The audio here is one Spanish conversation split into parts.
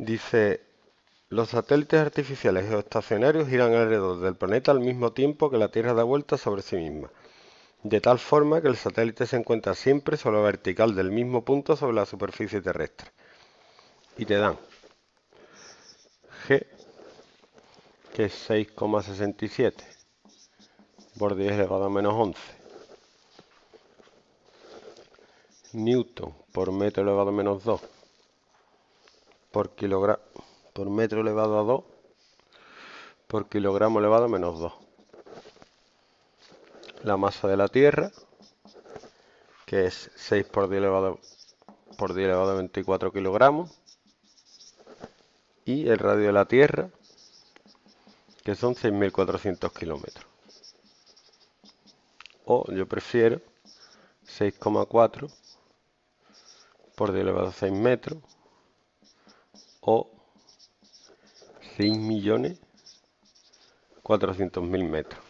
Dice, los satélites artificiales geoestacionarios giran alrededor del planeta al mismo tiempo que la Tierra da vuelta sobre sí misma, de tal forma que el satélite se encuentra siempre sobre la vertical del mismo punto sobre la superficie terrestre. Y te dan G, que es 6,67 por 10 elevado a menos 11. Newton por metro elevado a menos 2 por por metro elevado a 2 por kilogramo elevado a menos 2. La masa de la Tierra, que es 6 por 10 elevado, por 10 elevado a 24 kilogramos. Y el radio de la Tierra, que son 6.400 kilómetros. O yo prefiero 6,4 por 10 elevado a 6 metros o 6.400.000 metros.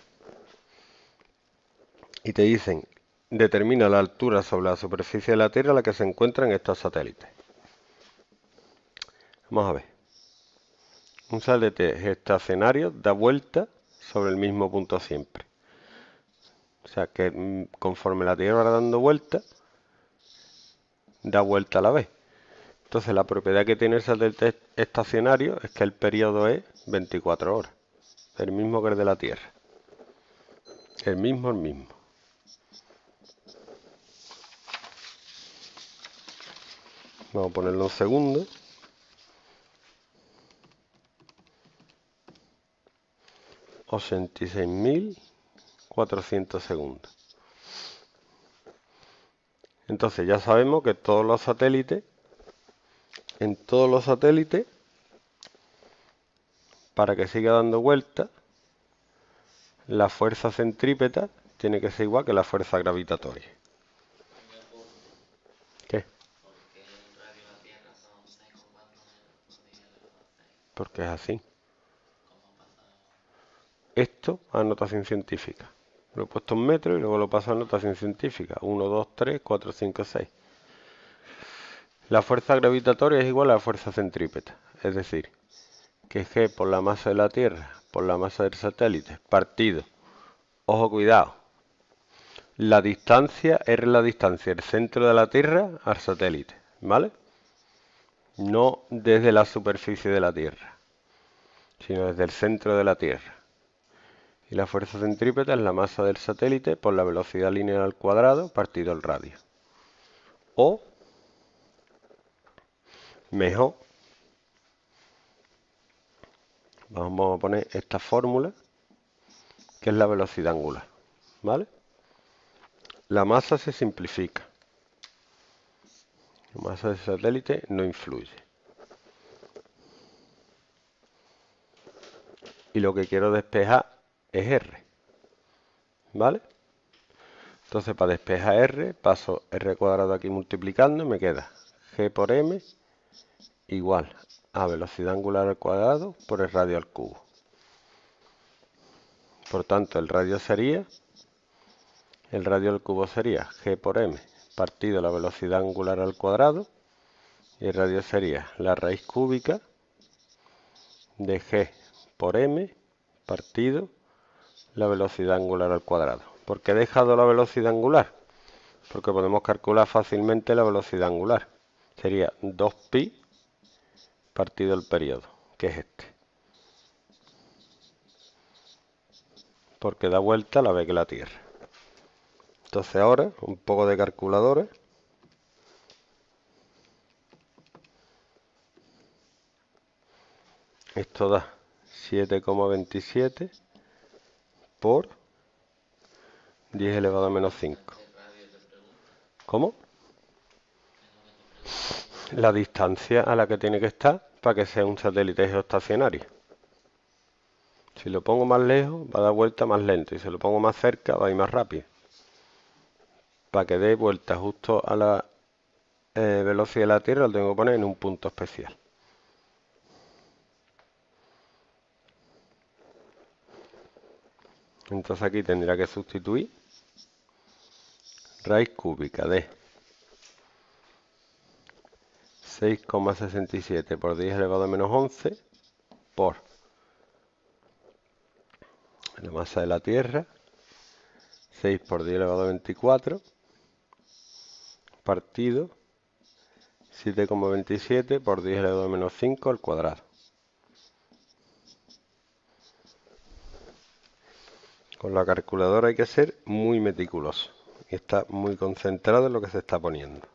Y te dicen, determina la altura sobre la superficie de la Tierra a la que se encuentran estos satélites. Vamos a ver. Un satélite estacionario da vuelta sobre el mismo punto siempre. O sea que mm, conforme la Tierra va dando vuelta, da vuelta a la vez. Entonces la propiedad que tiene el satélite estacionario es que el periodo es 24 horas. El mismo que el de la Tierra. El mismo, el mismo. Vamos a ponerlo en segundo. mil cuatrocientos segundos. Entonces ya sabemos que todos los satélites en todos los satélites para que siga dando vuelta la fuerza centrípeta tiene que ser igual que la fuerza gravitatoria. ¿Qué? Porque es así. Esto a notación científica. Lo he puesto en metros y luego lo paso a notación científica. 1, 2, 3, 4, 5, 6. La fuerza gravitatoria es igual a la fuerza centrípeta, es decir, que G por la masa de la Tierra por la masa del satélite partido. Ojo, cuidado. La distancia es la distancia del centro de la Tierra al satélite, ¿vale? No desde la superficie de la Tierra, sino desde el centro de la Tierra. Y la fuerza centrípeta es la masa del satélite por la velocidad lineal al cuadrado partido el radio. O mejor vamos a poner esta fórmula que es la velocidad angular ¿vale? la masa se simplifica la masa del satélite no influye y lo que quiero despejar es R ¿vale? entonces para despejar R paso R cuadrado aquí multiplicando me queda G por M igual a velocidad angular al cuadrado por el radio al cubo. Por tanto, el radio sería, el radio al cubo sería g por m partido la velocidad angular al cuadrado y el radio sería la raíz cúbica de g por m partido la velocidad angular al cuadrado. ¿Por qué he dejado la velocidad angular? Porque podemos calcular fácilmente la velocidad angular. Sería 2pi partido el periodo, que es este. Porque da vuelta la vez que la Tierra. Entonces ahora, un poco de calculadores. Esto da 7,27 por 10 elevado a menos 5. ¿Cómo? La distancia a la que tiene que estar para que sea un satélite geoestacionario. Si lo pongo más lejos, va a dar vuelta más lento. Y si lo pongo más cerca, va a ir más rápido. Para que dé vuelta justo a la eh, velocidad de la Tierra, lo tengo que poner en un punto especial. Entonces aquí tendría que sustituir raíz cúbica de 6,67 por 10 elevado a menos 11 por la masa de la Tierra, 6 por 10 elevado a 24, partido 7,27 por 10 elevado a menos 5 al cuadrado. Con la calculadora hay que ser muy meticuloso y está muy concentrado en lo que se está poniendo.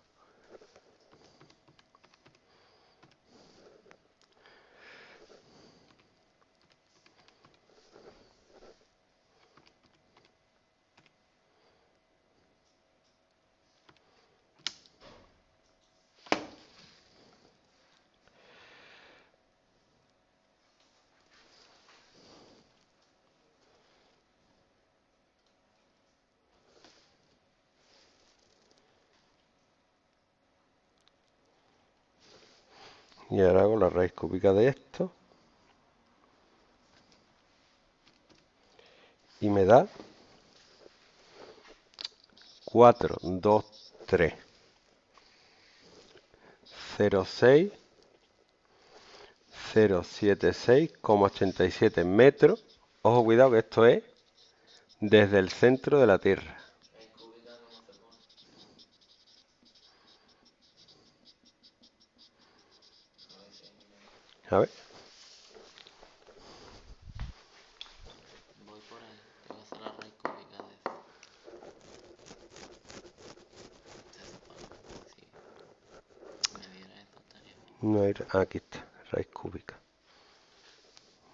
Y ahora hago la raíz cúbica de esto. Y me da 4, 2, 3 0, 6 076,87 metros. Ojo cuidado que esto es desde el centro de la Tierra A ver. Voy por ahí, voy a hacer la raíz cúbica de eso. Si me diera esto estaría. No hay, aquí está, raíz cúbica.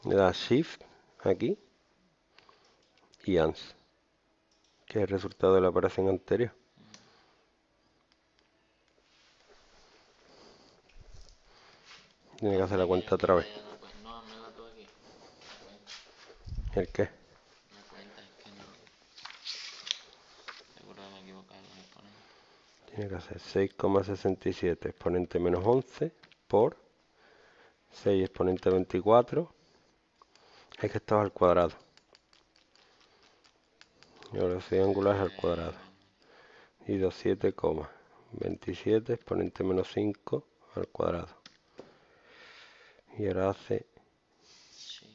Le da Shift aquí y ANS, que es el resultado de la operación anterior. Tiene que hacer la cuenta otra vez. ¿El qué? la cuenta es que no. Seguro me he equivocado en los exponentes. Tiene que hacer 6,67 exponente menos 11 por 6 exponente 24. Es que esto es al cuadrado. Y velocidad angular es al cuadrado. Y 27,27 exponente menos 5 al cuadrado. Y ahora hace Sí.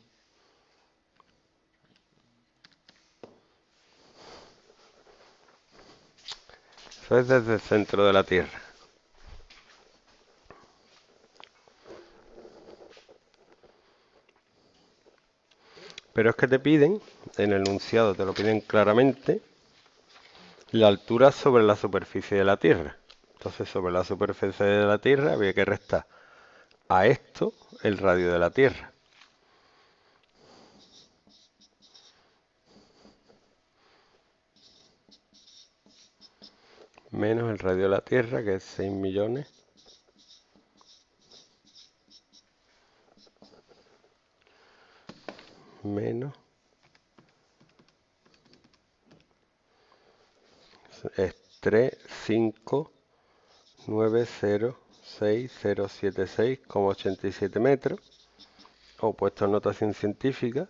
Eso es desde el centro de la Tierra. Pero es que te piden, en el enunciado te lo piden claramente, la altura sobre la superficie de la Tierra. Entonces, sobre la superficie de la Tierra había que restar a esto el radio de la Tierra. menos el radio de la Tierra, que es 6 millones. Menos. Es 3, 5, 9, 0, 6, 0, 7, 6, 87 metros. O puesto en notación científica,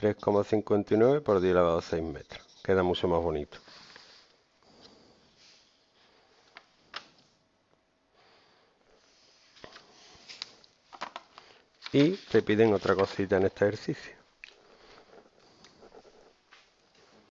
3,59 por 10 elevado a 6 metros. Queda mucho más bonito. y te piden otra cosita en este ejercicio.